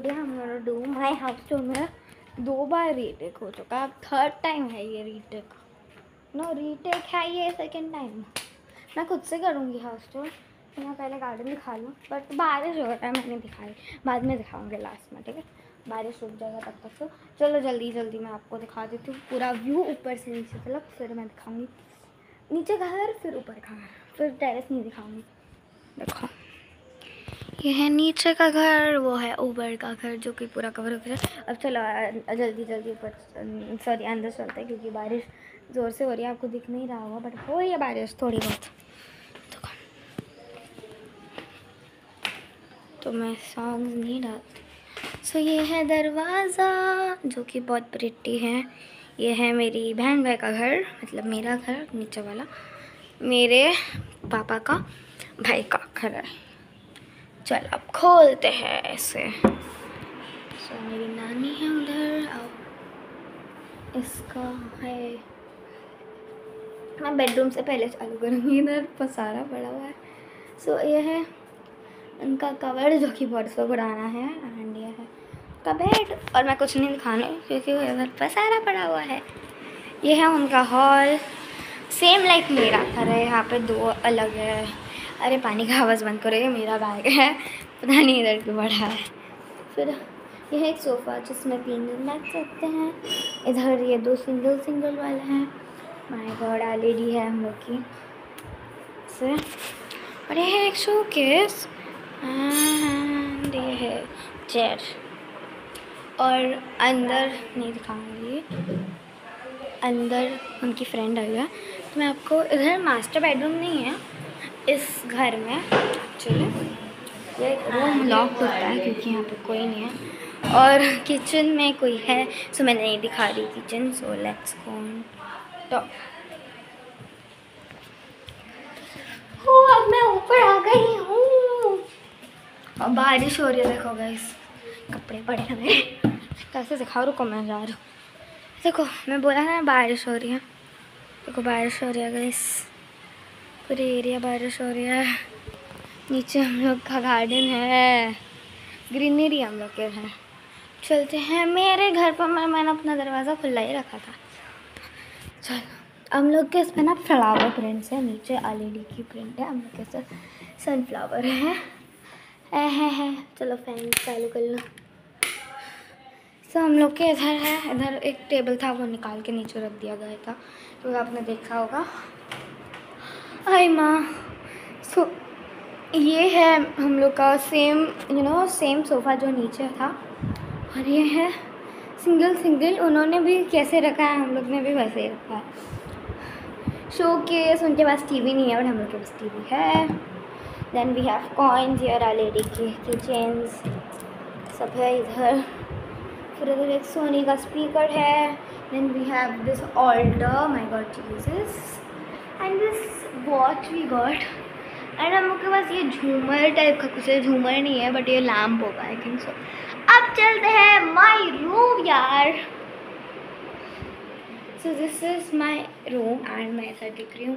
Today gonna do my house tour मेरा दो बार retake हो चुका है। अब थर्ड टाइम है ये रीटेक नो रीटेक है ये सेकेंड टाइम मैं खुद से करूँगी हाउस टूर मैं पहले गार्डन दिखा लूँ बट बारिश हो रहा है, मैंने दिखाई। बाद में दिखाऊँगी लास्ट में, ठीक है? बारिश रुक जाएगा तब तक तो। चलो जल्दी जल्दी मैं आपको दिखा देती हूँ पूरा व्यू ऊपर से नीचे तक, फिर मैं दिखाऊँगी। नीचे घर, फिर ऊपर घर। फिर टेरेस नहीं दिखाऊँगी। देखो। ये है नीचे का घर, वो है ऊपर का घर जो कि पूरा कवर हो। गया अब चलो जल्दी जल्दी ऊपर सॉरी अंदर चलते हैं क्योंकि बारिश ज़ोर से हो रही है, आपको दिख नहीं रहा होगा बट हो रही है बारिश थोड़ी बहुत। देखो। तो मैं सॉन्ग नहीं डालती। सो ये है दरवाज़ा, जो कि बहुत प्रिटी है। ये है मेरी बहन भाई का घर मतलब मेरा घर, नीचे वाला। मेरे पापा का भाई का घर है। चल, अब खोलते हैं ऐसे। सो, मेरी नानी है उधर, अब इसका है। मैं बेडरूम से पहले चालू करूँगी, इधर पसारा पड़ा हुआ है। सो, ये है उनका कवर जो कि बहुत सौ पुराना है एंड ये है का बेड और मैं कुछ नहीं दिखाने क्योंकि वो इधर पसारा पड़ा हुआ है। ये है उनका हॉल सेम लाइक मेरा घर है, यहाँ पे दो अलग है। अरे पानी का आवाज़ बंद करो, ये मेरा बैग है। पता नहीं इधर क्यों बढ़ा है। फिर यह एक सोफ़ा जिसमें तीन दिन बैठ सकते हैं। इधर ये दो सिंगल सिंगल वाले हैं। माय गॉड एलईडी है हम लोग की। से और ये है एक शो केस ये है चेयर। और अंदर, नहीं दिखाऊँगी। अंदर उनकी फ्रेंड आई है। तो मैं आपको, इधर मास्टर बेडरूम नहीं है। इस घर में एक्चुअली ये रूम लॉक होता है क्योंकि यहाँ पे कोई नहीं है। और किचन में कोई है सो मैं नहीं दिखा रही kitchen so let's go top अब मैं ऊपर आ गई हूँ। और बारिश हो रही है, देखो गाइस कपड़े पड़े हुए। कैसे दिखाओ, रुको मैं जा रही हूँ। देखो, मैं बोला ना बारिश हो रही है। देखो, बारिश हो रही है गाइस पूरे एरिया बारिश हो रही है। नीचे हम लोग का गार्डन है। ग्रीनरी हम लोग के है चलते हैं। मेरे घर पर मैं, मैंने अपना दरवाज़ा खुला ही रखा था। चलो। हम लोग के इसमें ना फ्लावर प्रिंट्स है। नीचे एलईडी की प्रिंट है। हम लोग के साथ सनफ्लावर है। है है है। चलो फ़ैन चालू कर लो। सो हम लोग के इधर है। इधर एक टेबल था। वो निकाल के नीचे रख दिया गया था। तो आपने देखा होगा। आई माँ। सो, ये है हम लोग का same you know same sofa जो नीचे था। और ये है सिंगल सिंगल उन्होंने भी कैसे रखा है, हम लोग ने भी वैसे ही रखा है। शो केस उनके पास टीवी नहीं है और हम लोग के पास टीवी है। Then we have coins our lady की की चेन्स सब है इधर। फिर इधर एक सोनी का स्पीकर है। Then we have this altar my God Jesus and this watch we got and हम लोग के पास ये झूमर टाइप का कुछ है, झूमर नहीं है बट ये लैम्प होगा आई थिंक सो अब चलते हैं माय रूम यार. So this is my room and मैं ऐसा दिख रही हूँ.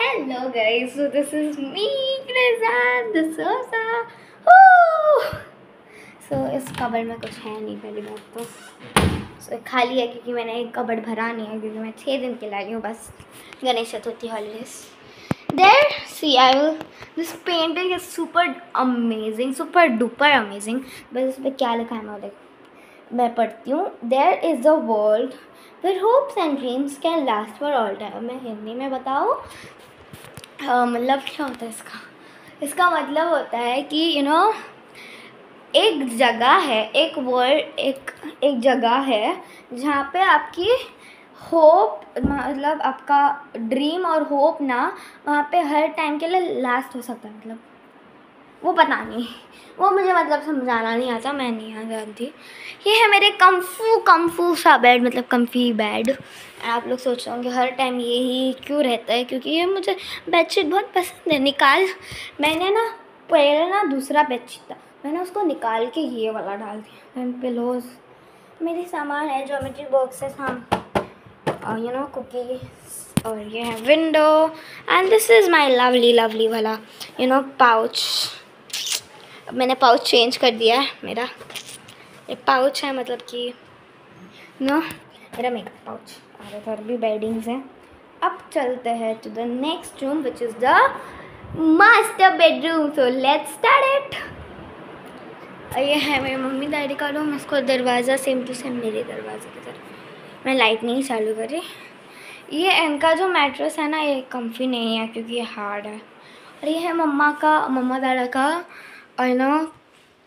Hello guys so this is me Rizan so इस कबड़ में कुछ है नहीं, पहली बात तो. खाली है क्योंकि मैंने एक कबड़ भरा नहीं है क्योंकि मैं छः दिन के लाई हूँ, बस Ganesh Chaturthi holidays there see I this painting is super amazing super duper amazing बस उस पर क्या लिखा है मैं मैं पढ़ती हूँ। There is the world where hopes and dreams can last for all time मैं हिंदी में बताऊँ? हाँ, मतलब क्या होता है इसका? इसका मतलब होता है कि यू नो एक जगह है, एक वर्ल्ड एक एक जगह है, जहाँ पे आपकी होप मतलब आपका ड्रीम और होप ना वहाँ पे हर टाइम के लिए लास्ट हो सकता है मतलब। वो पता नहीं। वो मुझे मतलब समझाना नहीं आता, मैं नहीं आ जानती। ये है मेरे कम्फू कम्फू सा बेड मतलब कम्फी बेड आप लोग सोच रहे होंगे, हर टाइम ये ही क्यों रहता है? क्योंकि ये मुझे बेडशीट बहुत पसंद है। निकाल, मैंने ना पहले ना दूसरा बेडशीट था। मैंने उसको निकाल के ये वाला डाल दिया। एंड पिलोज मेरे सामान है ज्योमेट्री बॉक्स है साम, और यू नो कुकीज और ये है window and this is my lovely lovely वाला यू नो पाउच मैंने पाउच चेंज कर दिया है, मेरा। ये पाउच है मतलब कि नो मेरा मेकअप पाउच और इधर भी बेडिंग्स हैं। अब चलते हैं to the next room which is the master bedroom so let's start it ये है मेरी मम्मी डैडी का रूम इसको दरवाज़ा सेम टू सेम मेरे दरवाजे की तरफ़ मैं लाइट नहीं चालू कर ये इनका जो मैट्रेस है ना, ये कम्फी नहीं है क्योंकि ये हार्ड है। और ये है मम्मा का, मम्मा दादा का और नो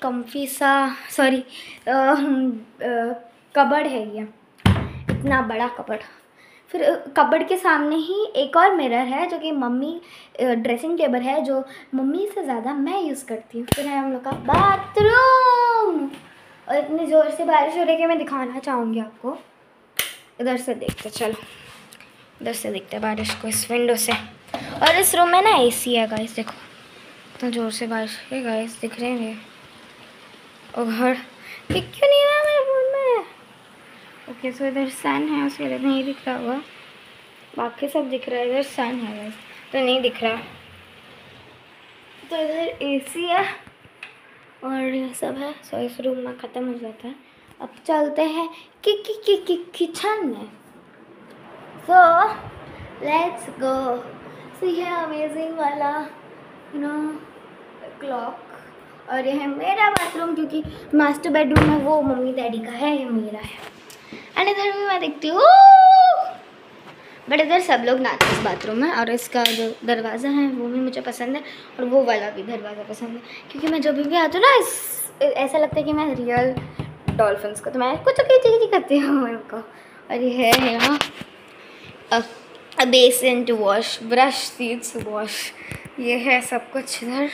कम्फी सा सॉरी कबड़ है ये। इतना बड़ा कबड़ फिर कबड़ के सामने ही एक और मिरर है जो कि मम्मी ड्रेसिंग टेबल है जो मम्मी से ज़्यादा मैं यूज़ करती हूँ। फिर है हम लोग का बाथरूम! और इतनी ज़ोर से बारिश हो रही है मैं दिखाना चाहूँगी आपको। इधर से देखते चलो। इधर से देखते बारिश को इस विंडो से। और इस रूम में ना एसी है गाइस देखो। इतना ज़ोर से बारिश है गाइस दिख रहे हैं। और घर। क्यों नहीं में ओके सो इधर सन है उसके लिए नहीं दिख रहा होगा। बाकी सब दिख रहा है, इधर सन है गाइस तो नहीं दिख रहा। तो इधर एसी है, और ये सब है। सो इस रूम में ख़त्म हो जाता है। अब चलते हैं कि कि कि कि किचन में। सो लेट्स गो सो ये अमेजिंग वाला नो क्लॉक और यह है मेरा बाथरूम क्योंकि मास्टर बेडरूम है, वो मम्मी डैडी का है, ये मेरा है। एंड इधर भी मैं देखती हूँ। बट इधर सब लोग नाचते हैं बाथरूम में, और इसका जो दरवाज़ा है, वो भी मुझे पसंद है, और वो वाला भी दरवाज़ा पसंद है। क्योंकि मैं जब भी आती हूँ ना, इस, ऐसा लगता है कि मैं रियल डॉल्फिन्स को तो मैं कुछ चीज़ करती हूँ उनको और ये है यहाँ बेसन टू वॉश ब्रश सीड्स वॉश ये है सब कुछ इधर,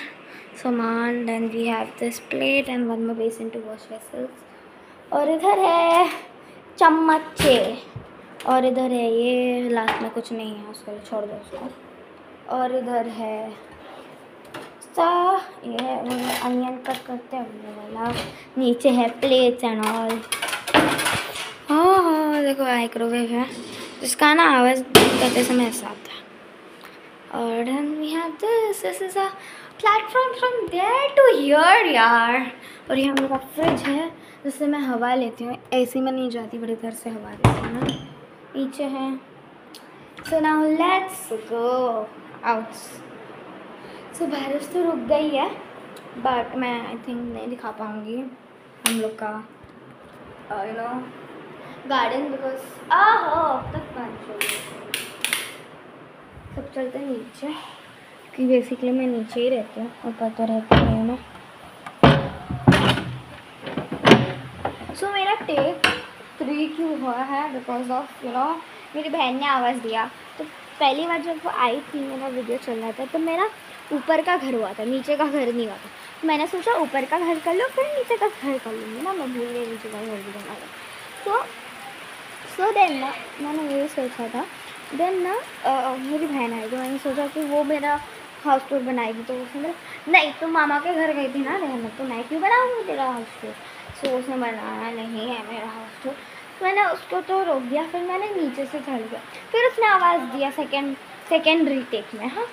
सामान then we have this plate and one more basin to wash vessels और इधर है चम्मचे। और इधर है ये लास्ट में कुछ नहीं है, उसको छोड़ दो उसको। और इधर है सा, ये अनियन कट करते हैं वाला। नीचे है प्लेट्स एंड ऑल हाँ हाँ देखो माइक्रोवेव है। जिसका ना आवाज़ करते समय ऐसा आता है। और this this is a platform from there to here यार और ये हम लोग का फ्रिज है, जिससे मैं हवा लेती हूँ। ऐसी में नहीं जाती बड़े घर से हवा लेती हूँ ना। नीचे है। So now let's go out so बारिश तो रुक गई है बट मैं आई थिंक नहीं दिखा पाऊँगी हम लोग का यू नो गार्डन बिकॉज़ आहो तक गई सब चलते नीचे। क्योंकि बेसिकली मैं नीचे ही रहती हूँ ऊपर तो रहती नहीं हूँ मैं। सो मेरा टेक थ्री क्यों हुआ है? बिकॉज़ ऑफ़ यू नो मेरी बहन ने आवाज़ दिया। तो पहली बार जब वो आई थी, मेरा वीडियो चल रहा था तो मेरा ऊपर का घर हुआ था, नीचे का घर नहीं हुआ था। तो मैंने सोचा, ऊपर का घर कर लो, फिर नीचे का घर कर लूँगी ना, मैं भूल गई नीचे का घर भी बना तो सो देन ना, मैंने यही सोचा था देन ना मेरी बहन आई तो मैंने सोचा कि वो मेरा हाउस टूर बनाएगी तो उसने बोला, नहीं तो मामा के घर गई थी ना रहने तो मैं क्यों बनाऊँगी तेरा हाउस टूर सो उसने बनाया नहीं है मेरा हाउस टूर मैंने उसको तो रोक दिया, फिर मैंने नीचे से चढ़ गया। फिर उसने आवाज़ दिया सेकेंड सेकेंड रीटेक में हाँ।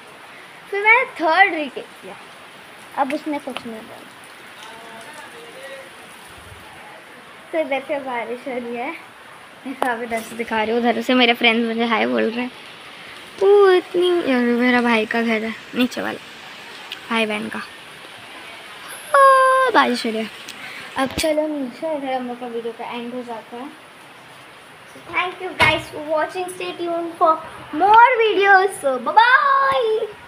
फिर मैंने थर्ड रीटेक किया। अब उसने कुछ नहीं बोला। तो इधर बारिश हो रही है। मैं काफ़ी इधर से दिखा रही हूँ, उधर से मेरे फ्रेंड्स मुझे हाय बोल रहे हैं। वो इतनी, यार, मेरा भाई का घर है, नीचे वाला, भाई बहन का। बारिश हो अब चलो नीचे, इधर हम लोग का वीडियो का एंड हो जाता है। Thank you guys for watching, stay tuned for more videos, so bye bye